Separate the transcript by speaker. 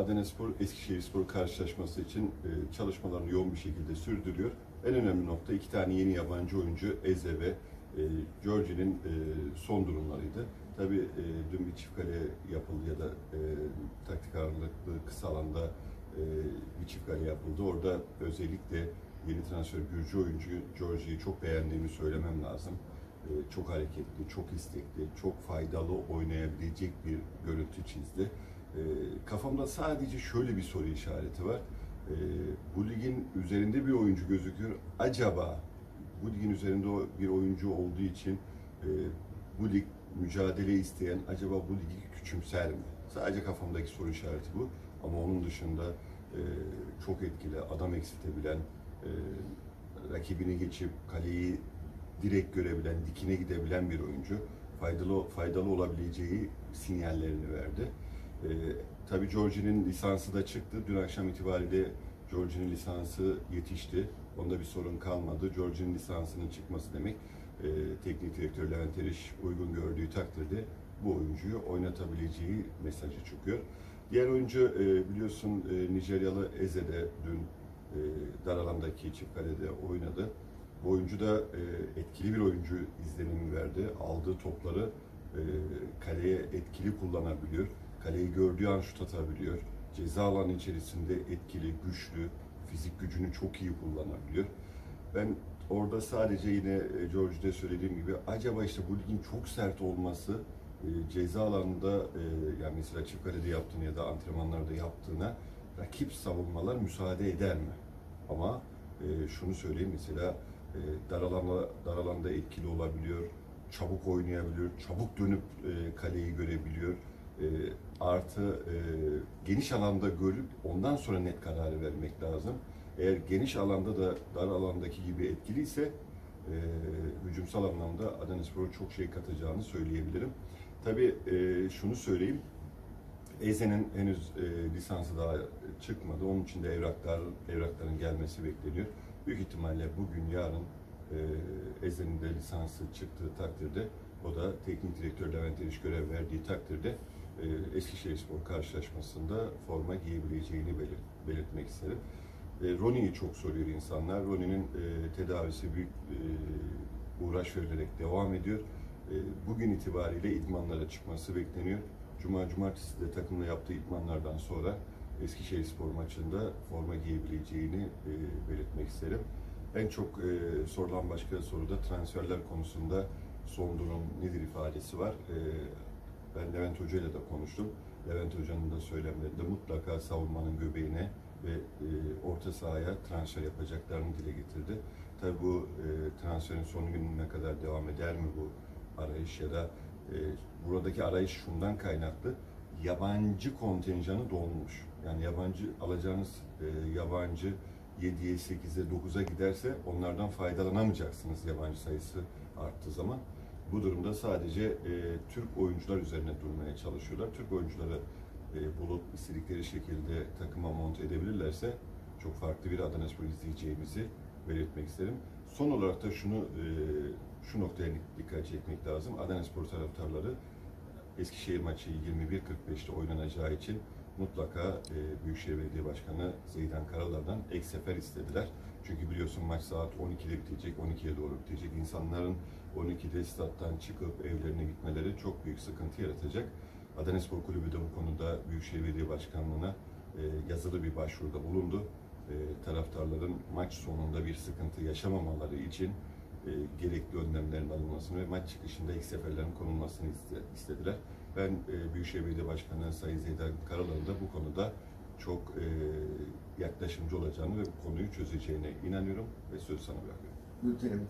Speaker 1: Adenespor Eskişehirspor karşılaşması için e, çalışmalarını yoğun bir şekilde sürdürüyor. En önemli nokta iki tane yeni yabancı oyuncu Eze ve e, Georgie'nin e, son durumlarıydı. Tabii e, dün bir çift kale yapıldı ya da taktik ağırlıklı kısa alanda bir çift kale yapıldı. Orada özellikle yeni transfer Gürcü oyuncu Georgie'yi çok beğendiğimi söylemem lazım. Çok hareketli, çok istekli, çok faydalı oynayabilecek bir görüntü çizdi. E, kafamda sadece şöyle bir soru işareti var. E, bu ligin üzerinde bir oyuncu gözüküyor. Acaba bu ligin üzerinde bir oyuncu olduğu için e, bu lig mücadele isteyen acaba bu ligi küçümser mi? Sadece kafamdaki soru işareti bu. Ama onun dışında e, çok etkili, adam eksiltebilen, e, rakibini geçip kaleyi direkt görebilen, dikine gidebilen bir oyuncu. Faydalı faydalı olabileceği sinyallerini verdi. E, tabii Georgie'nin lisansı da çıktı. Dün akşam itibariyle Georgie'nin lisansı yetişti. Onda bir sorun kalmadı. Georgie'nin lisansının çıkması demek e, teknik direktör Levent Eriş uygun gördüğü takdirde bu oyuncuyu oynatabileceği mesajı çıkıyor. Diğer oyuncu e, biliyorsun e, Nijeryalı Eze de dün e, dar alandaki çift kalede oynadı. Bu oyuncu da e, etkili bir oyuncu izlenimi verdi. Aldığı topları e, kaleye etkili kullanabiliyor. Kaleyi gördüğü an şut atabiliyor. Ceza alanı içerisinde etkili, güçlü, fizik gücünü çok iyi kullanabiliyor. Ben orada sadece yine e, George'de söylediğim gibi acaba işte bu ligin çok sert olması e, ceza alanında e, yani mesela çift kalede yaptığını ya da antrenmanlarda yaptığına rakip savunmalar müsaade eder mi? Ama şunu söyleyeyim mesela dar alanda dar alanda etkili olabiliyor, çabuk oynayabiliyor, çabuk dönüp kaleyi görebiliyor. E, artı e, geniş alanda görüp ondan sonra net kararı vermek lazım. Eğer geniş alanda da dar alandaki gibi etkiliyse e, hücumsal anlamda Adanaspor'a çok şey katacağını söyleyebilirim. Tabii e, şunu söyleyeyim. Eze'nin henüz e, lisansı daha çıkmadı. Onun için de evraklar evrakların gelmesi bekleniyor. Büyük ihtimalle bugün yarın e, Eze'nin de lisansı çıktığı takdirde o da teknik direktör Levent Eriş görev verdiği takdirde Eskişehirspor karşılaşmasında forma giyebileceğini belir- belirtmek isterim. E, Ronnie'yi çok soruyor insanlar. Ronnie'nin e, tedavisi büyük e, uğraş verilerek devam ediyor. E, bugün itibariyle idmanlara çıkması bekleniyor. Cuma, cumartesi de takımla yaptığı idmanlardan sonra Eskişehirspor maçında forma giyebileceğini e, belirtmek isterim. En çok e, sorulan başka soru da transferler konusunda son durum nedir ifadesi var. Ben Levent Hoca ile de konuştum. Levent Hoca'nın da söylemlerinde mutlaka savunmanın göbeğine ve e, orta sahaya transfer yapacaklarını dile getirdi. Tabi bu e, transferin son gününe kadar devam eder mi bu arayış ya da e, buradaki arayış şundan kaynaklı. Yabancı kontenjanı dolmuş. Yani yabancı alacağınız e, yabancı 7'ye, 8'e, 9'a giderse onlardan faydalanamayacaksınız yabancı sayısı arttığı zaman. Bu durumda sadece e, Türk oyuncular üzerine durmaya çalışıyorlar. Türk oyuncuları e, bulup istedikleri şekilde takıma monte edebilirlerse çok farklı bir Adanaspor izleyeceğimizi belirtmek isterim. Son olarak da şunu e, şu noktaya dikkat çekmek lazım. Adanaspor taraftarları Eskişehir maçı 21.45'te oynanacağı için mutlaka e, Büyükşehir Belediye Başkanı Zeydan Karalar'dan ek sefer istediler. Çünkü biliyorsun maç saat 12'de bitecek, 12'ye doğru bitecek. İnsanların 12'de stat'tan çıkıp evlerine gitmeleri çok büyük sıkıntı yaratacak. Adanaspor Kulübü de bu konuda Büyükşehir Belediye Başkanlığı'na e, yazılı bir başvuruda bulundu. E, taraftarların maç sonunda bir sıkıntı yaşamamaları için e, gerekli önlemlerin alınmasını ve maç çıkışında ilk seferlerin konulmasını iste- istediler. Ben e, Büyükşehir Belediye Başkanı Sayın Zeydan Karalar'ın da bu konuda çok e, yaklaşımcı olacağını ve bu konuyu çözeceğine inanıyorum ve söz sana bırakıyorum.
Speaker 2: Bültenimiz